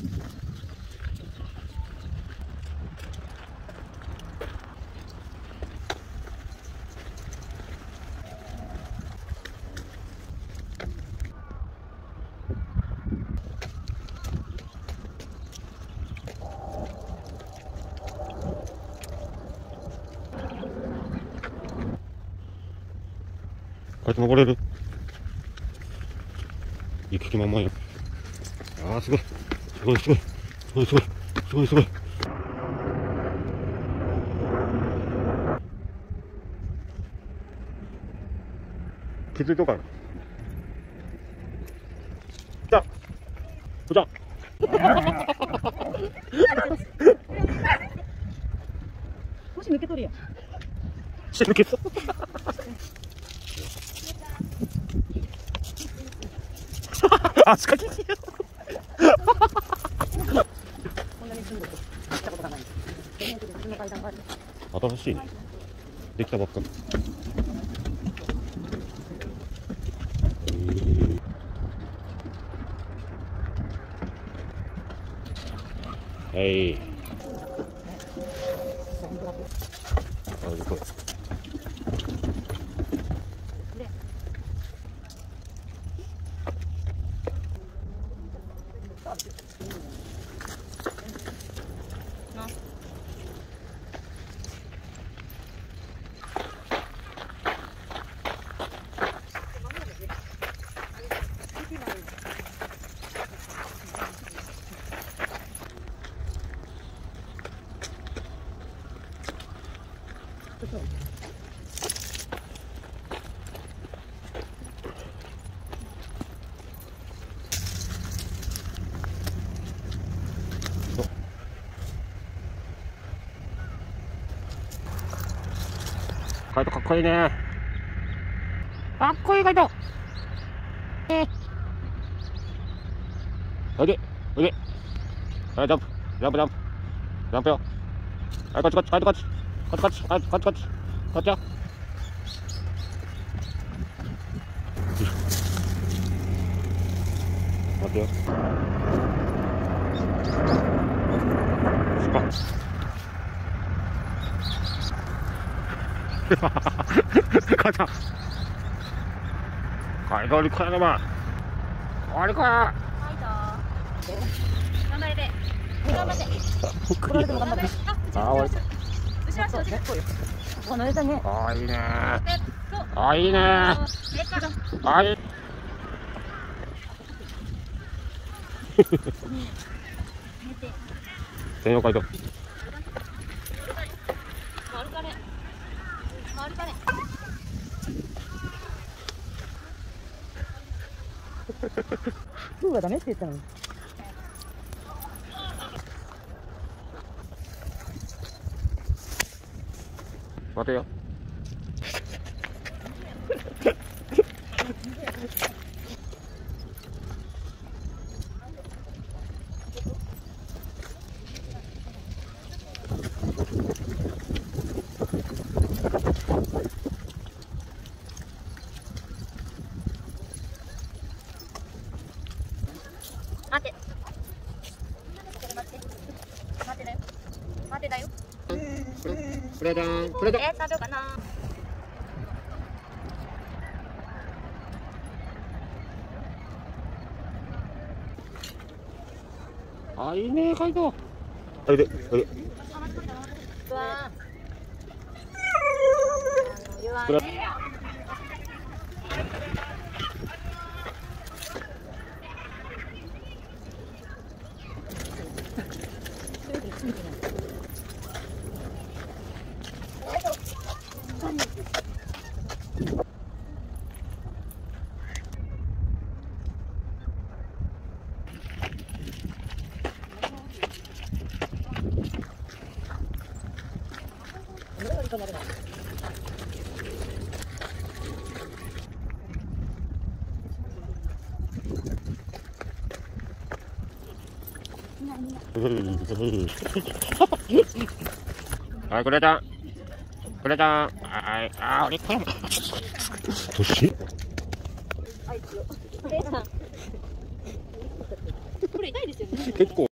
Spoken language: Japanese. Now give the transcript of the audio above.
こうやって登れる？行く気満々よ。ああ、すごい。すごい、すごい。すごい、すごい。すごい、すごい。気づいとうかな。じゃあ、じゃあ。腰抜けとるやん。死ぬけど。あ、しかし。こんなに住んでて、行ったことがない。天然的に普通の階段がある。新しいね。できたばっかり。はい。あ、すごカイトかっこいいね。かっこいいカイト。えー。おいで、おいで。はい、ジャンプ、ジャンプ、ジャンプ。ジャンプよ。はい、こっちこっち、カイトこっち。こっちこっち、はい、こっちこっち。こっちよ。待ってよ。スパッ。母ちゃん。はい、どりこやのま。どりこや。はいどう頑張れて頑張ってこれでも頑張って。あ、おい。後ろ足を軸この間ね。あ、いいね。あ、いいね。えっとあ、いい。寝て専用回答。回るかねフーがダメって言ったのに。待てよ。待って。待ってだよ。待ってだよ。プレダン、プレダン。え大丈夫かな。あ、いいね、カイト。おいで、おいで。うわあの言わんこれねはい、これだ。これだ。はい、あ、俺これ。年。これ痛いですよね結構。